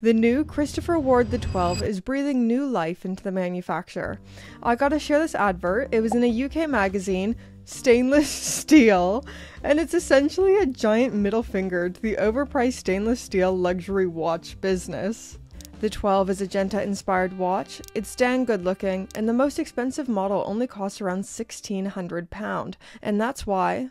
The new Christopher Ward the 12 is breathing new life into the manufacturer. I gotta share this advert. It was in a UK magazine, stainless steel, and it's essentially a giant middle finger to the overpriced stainless steel luxury watch business. The 12 is a Genta inspired watch, it's dang good looking, and the most expensive model only costs around £1600, and that's why